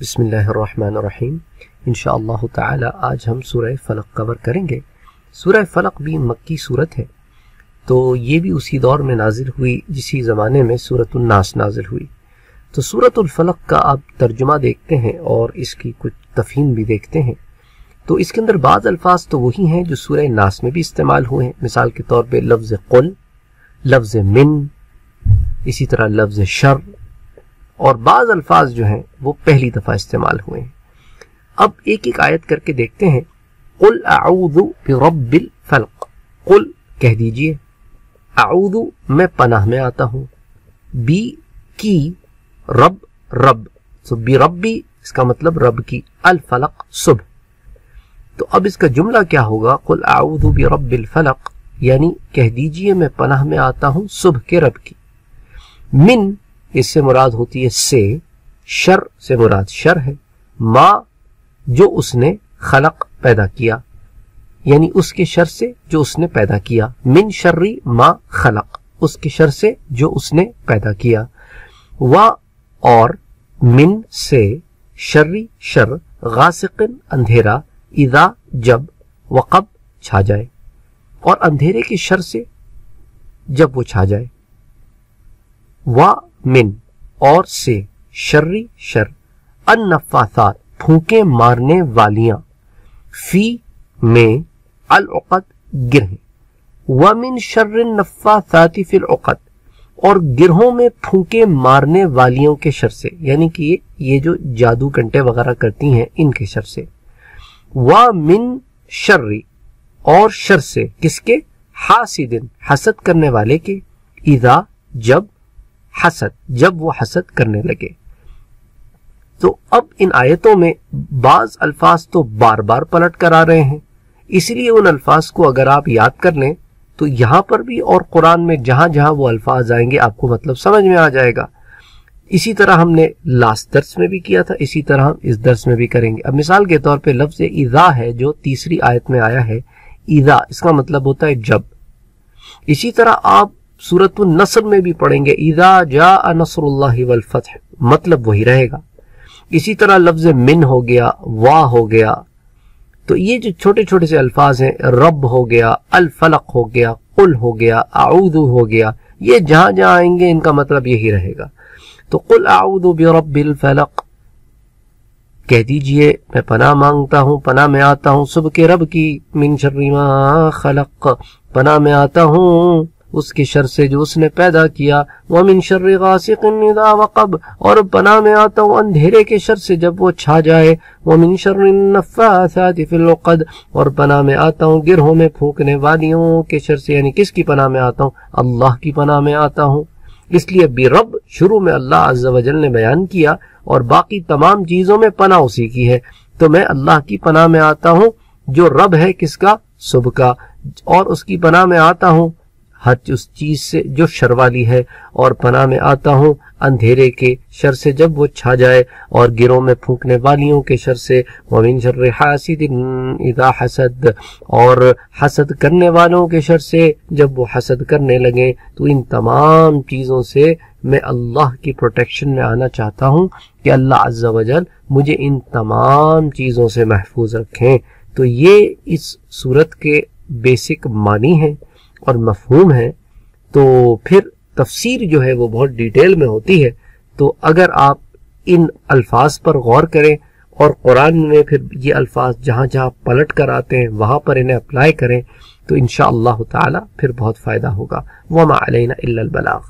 بسم اللہ الرحمن الرحیم۔ انشاءاللہ تعالی آج ہم سورہ فلق کور کریں گے۔ سورہ فلق بھی مکی صورت ہے۔ تو یہ بھی اسی دور میں نازل ہوئی، جسی زمانے میں سورت الناس نازل ہوئی۔ تو سورت الفلق کا آپ ترجمہ دیکھتے ہیں اور اس کی کچھ تفہیم بھی دیکھتے ہیں۔ تو اس کے اندر بعض الفاظ تو وہی ہیں جو سورہ ناس میں بھی استعمال ہوئے ہیں۔ مثال کے طور پہ لفظ قل، لفظ من، اسی طرح لفظ شر اور بعض الفاظ جو ہیں وہ پہلی دفعہ استعمال ہوئے ہیں۔ اب ایک ایک آیت کر کے دیکھتے ہیں۔ قل اعوذ برب الفلق۔ قل کہہ دیجیے۔ اعوذ میں پناہ میں آتا ہوں۔ بی کی رب رب۔ تو بی ربی، اس کا مطلب رب کی الفلق، صبح۔ تو اب اس کا جملہ کیا ہوگا؟ قل اعوذ برب الفلق۔ یعنی کہہ دیجیے میں پناہ میں آتا ہوں صبح کے رب کی۔ من اس سے مراد ہوتی ہے سے، شر سے مراد شر ہے۔ ما، جو اس نے خلق پیدا کیا یعنی اس کے شر سے جو اس نے پیدا کیا۔ من شرری ما خلق، اس کے شر سے جو اس نے پیدا کیا۔ و، اور، من سے، شرری شر، غاسقن، اندھیرا، اذا، جب، وقب، چھا جائے۔ اور اندھیرے کے شر سے جب وہ چھا جائے۔ و من اور سے شرری شر، النفاثات پھونکے مارنے والیاں، فی، میں، العقد، گرہیں۔ ومن شر النفاثات فی العقد، اور گرہوں میں پھونکے مارنے والیوں کے شر سے یعنی کہ یہ جو جادو کنٹے وغیرہ کرتی ہیں ان کے شر سے۔ ومن شرری اور شر سے، کس کے؟ حاسدن، حسد کرنے والے کے۔ اذا، جب حسد، جب وہ حسد کرنے لگے۔ تو اب ان آیتوں میں بعض الفاظ تو بار بار پلٹ کر آ رہے ہیں۔ اس لیے ان الفاظ کو اگر آپ یاد کر لیں، تو یہاں پر بھی اور قرآن میں جہاں جہاں وہ الفاظ آئیں گے، آپ کو مطلب سمجھ میں آ جائے گا۔ اسی طرح ہم نے لاسٹ درس میں بھی کیا تھا، اسی طرح ہم اس درس میں بھی کریں گے۔ اب مثال کے طور پہ لفظ اذا ہے، جو تیسری آیت میں آیا ہے، اذا، اس کا مطلب ہوتا ہے جب۔ اسی طرح آپ سورت النصر میں بھی پڑھیں گے، اذا جاء نصر اللہ والفتح۔ مطلب وہی رہے گا۔ اسی طرح لفظ من ہو گیا، وا ہو گیا۔ تو یہ جو چھوٹے چھوٹے سے الفاظ ہیں، رب ہو گیا، الفلق ہو گیا، قل ہو گیا، اعوذ ہو گیا، یہ جہاں جہاں آئیں گے، ان کا مطلب یہی رہے گا۔ تو قل اعوذ برب الفلق۔ کہہ دیجیے، میں پناہ مانگتا ہوں، پناہ میں آتا ہوں صبح کے رب کی، من شر ما خلق۔ پناہ میں آتا ہوں اس کے شر سے جو اس نے پیدا کیا، ومن شر غاسق اذا وقب، اور پناہ میں آتا ہوں اندھیرے کے شر سے جب وہ چھا جائے۔ ومن شر النفاثات فی العقد، اور پناہ میں آتا ہوں گرہوں میں پھونکنے والیوں کے شر سے یعنی کس کی پناہ میں آتا ہوں؟ اللہ کی پناہ میں آتا ہوں۔ اس لیے بھی رب شروع میں اللہ عز و جل نے بیان کیا، اور باقی تمام چیزوں میں پناہ اسی کی ہے۔ تو میں اللہ کی پناہ میں آتا ہوں، جو رب ہے کس کا؟ صبح کا۔ اور اس کی پناہ میں آتا ہوں ہر اس چیز سے جو شر والی ہے اور پناہ میں آتا ہوں اندھیرے کے شر سے جب وہ چھا جائے اور گروں میں پھونکنے والیوں کے شر سے، ومن شر حاسد اذا حسد، اور حسد کرنے والوں کے شر سے جب وہ حسد کرنے لگیں، تو ان تمام چیزوں سے میں اللہ کی پروٹیکشن میں آنا چاہتا ہوں کہ اللہ عز و جل مجھے ان تمام چیزوں سے محفوظ رکھیں۔ تو یہ اس صورت کے بیسک معنی ہیں۔ اور مفہوم ہے، تو پھر تفسیر جو ہے وہ بہت ڈیٹیل میں ہوتی ہے۔ تو اگر آپ ان الفاظ پر غور کریں اور قرآن میں پھر یہ الفاظ جہاں جہاں پلٹ کر آتے ہیں، وہاں پر انہیں اپلائی کریں، تو انشاءاللہ تعالی پھر بہت فائدہ ہوگا۔ وما علینا الا البلاغ۔